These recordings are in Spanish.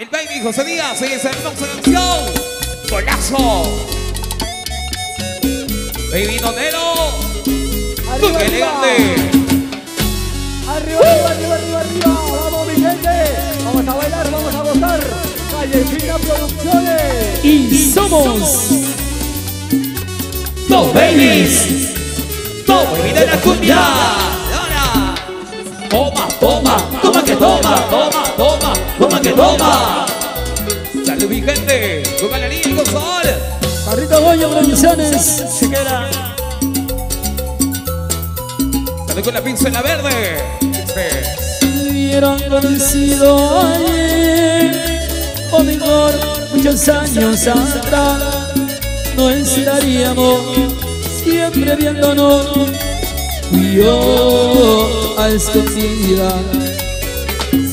El baby José Díaz es hermosa canción. Golazo. Baby Donero. Arriba, Qué elegante. Arriba, arriba, arriba, arriba, arriba. Vamos, mi gente. Vamos a bailar, vamos a gozar. Calle Fina Producciones. Y somos Dos babies. Dos baby de la cumbia. Ahora. Toma, toma, toma, que toma. Salud mi gente. Con galería y con sol. Carrito Goyo Producciones. Chequera. Salud con la pinza verde. Si hubieran conocido ayer, o mejor, muchos años atrás, no estaríamos siempre viéndonos. Y yo a escondida,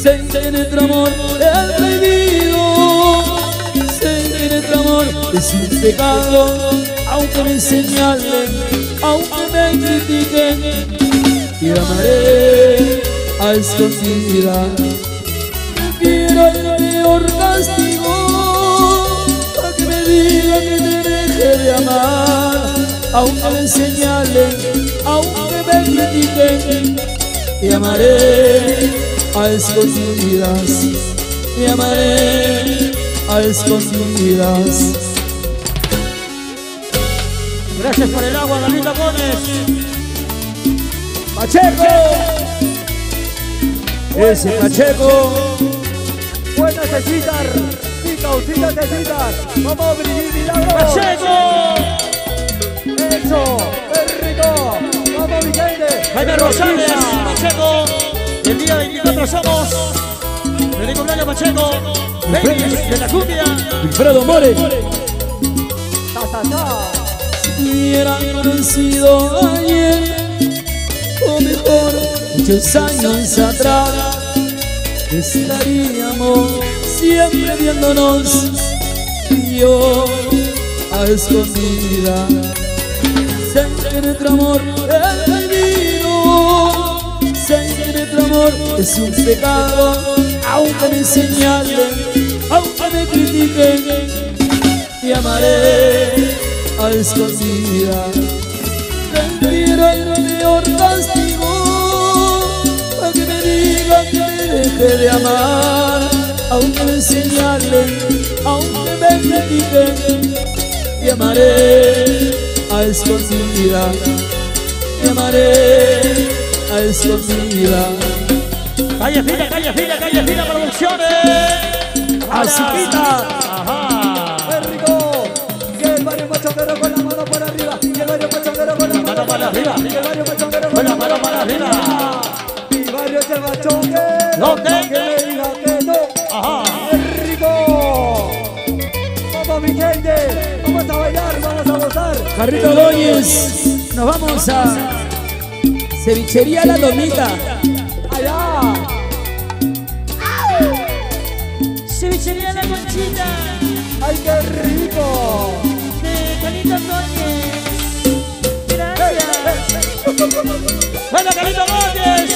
sé que nuestro amor es prohibido, sé que nuestro amor es un pecado, aunque me señalen, aunque me critiquen te amaré a escondida. Quiero el peor castigo para que me diga que te deje de amar, aunque me señalen, aunque me critiquen. Te amaré a escondidas, te amaré a escondidas. Gracias por el agua, Danita Gómez. Pacheco. Ese Pacheco, Buenas Cecitar. Mi causita Cecitar. Vamos, Brigitte Milagro. Pacheco, Eso. Qué rico. Vamos, mi gente. Jaime Rosales, día 24 somos, feliz cumpleaños Pacheco, Babies de la cumbia, Wilfredo More. Hubieran conocido ayer, o mejor, muchos años atrás, estaríamos siempre viéndonos, y yo a escondida. Sé que nuestro amor amor es un pecado, aunque me señalen, aunque me critiquen, te amaré a escondida. Prefiero el peor castigo para que me digan que me deje de amar, aunque me señalen, aunque me critiquen. Te amaré a escondida, te amaré a escondida. Calle Fina, calle Fina, calle Fina Producciones. Azuquita, Ajá. Qué rico. Que el barrio machonguero con la mano por arriba. Que el barrio machonguero con la mano por arriba. Que el barrio machonguero con la mano por arriba. Mi barrio es el machonguero. No te- Que me diga que no. Ajá. ¡Qué rico! Vamos mi gente, vamos a bailar, vamos a gozar. Carrito Doñez, nos vamos a Cevichería La Lomita. Allá, Cevichería La Conchita ay qué rico. de Calito Núñez. Gracias. Buena Carlito Gómez.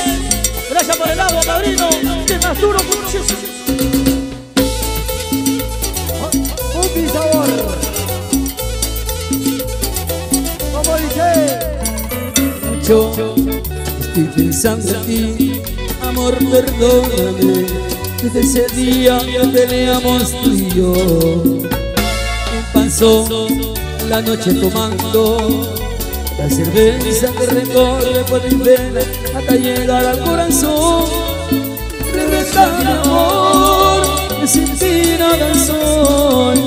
Gracias por el agua, padrino. De más duro, muchachos. Estoy pensando en ti, amor, perdóname. Desde ese día que peleamos tú y yo. Pasó la noche tomando la cerveza que recorre por mi vena hasta llegar al corazón. Regresa mi amor, que sin ti nada soy.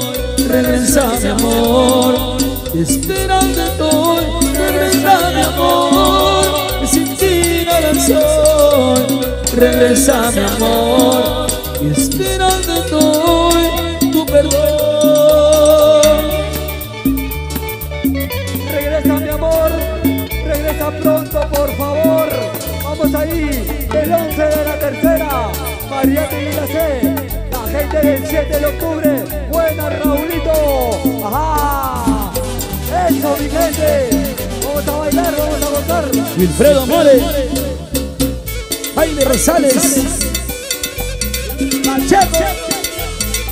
Regresa mi amor, esperando estoy. Regresa mi amor, sin ti nada soy. Regresa mi amor, esperando estoy tu perdón. regresa mi amor, regresa pronto por favor. Vamos ahí, el 11 de la tercera, y la C, la gente del 7 de octubre, buena Raulito, ajá, eso mi gente, vamos a. Wilfredo More, Jaime Rosales, Pacheco,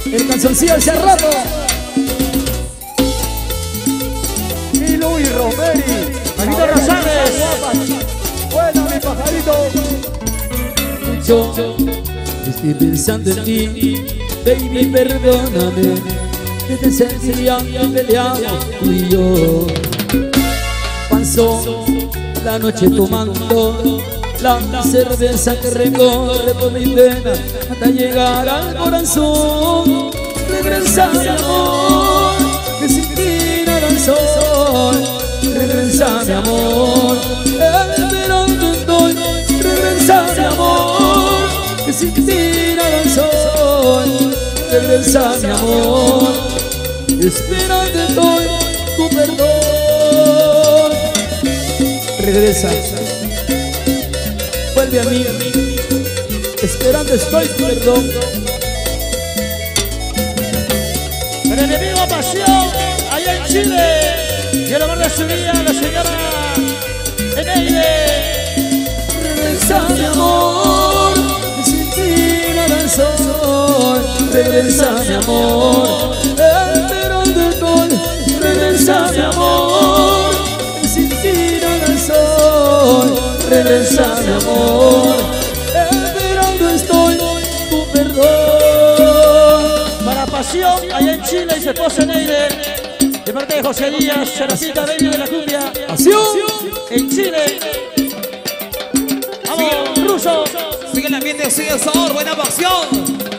El canzoncillo hace rato. Milo y Romeri. Marito Rosales. Buena, mi pajarito. Yo estoy pensando en ti, baby, perdóname. Desde ese día que peleamos tú y yo. La noche tomando la cerveza que recorre por mi vena hasta llegar al corazón. Regresa mi amor, que sin ti no sol. Regresa mi amor, esperando estoy. Regresa mi amor, que sin ti no el sol. Regresa mi amor, esperando estoy tu perdón. Regresa. Vuelve a mí. Esperando estoy tu perdón El enemigo pasión, allá en Chile. Y el amor de su vida, la señora Eneide. Regresa mi amor. Sin ti el sol. Regresa mi amor. Esperando estoy Regresa mi amor sol Regresa mi amor Esperando estoy tu perdón Para pasión, allá en Chile y su esposa Eneide. De parte de José Díaz, Serafita Baby de la Cumbia. Acción En Chile. Vamos, ruso. Sigue el ambiente, sigue el sabor, buena pasión.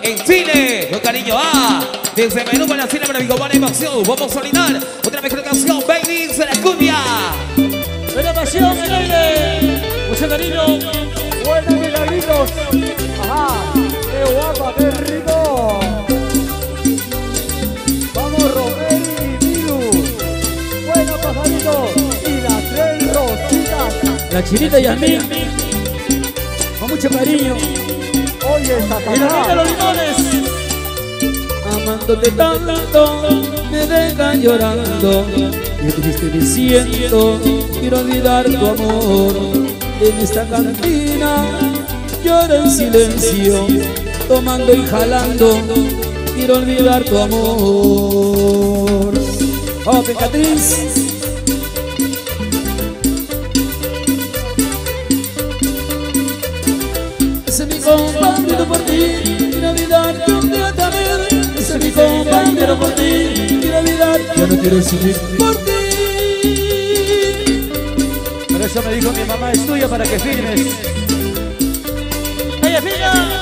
En Chile, con cariño A. Desde Menú para Chile, para mi compadre pasión. Vamos a solidar otra mejor canción, Baby, de la cumbia. Buena pasión, Eneide. Mucho cariño. Buena, milagritos. Ajá. Qué guapa, qué rico. Vamos, Romeri y Milu. Buena, pajarito. Y las tres rositas. La chinita y a mí Con mucho cariño Oye, Y la de Satanás. los limones. Amándote tanto, me dejan llorando. Qué triste me siento, quiero olvidar tu amor. En esta cantina lloro en silencio, tomando y jalando. Quiero olvidar tu amor. Oh, Pecatriz. Ese es mi compañero por ti, quiero olvidar también. Ese es mi compañero por ti, quiero olvidar, yo no quiero sufrir eso me dijo mi mamá, es tuya para que firmes. ¡Ella fina!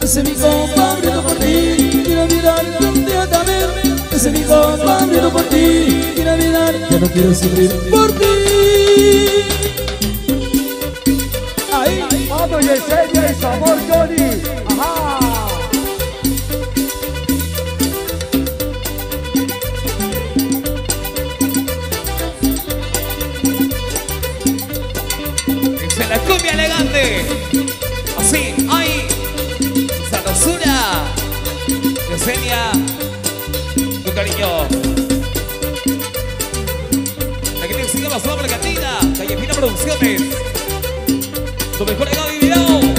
Ese es mi compañero por ti, quiero olvidar también. Ese es mi compañero por ti, quiero olvidar, yo no quiero sufrir por ti. Ahí. Vamos, Yesenia y su amor, Yesenia. Con cariño. La que te sigue más por la cantina. Calle Fina Producciones. Tu mejor legado y video.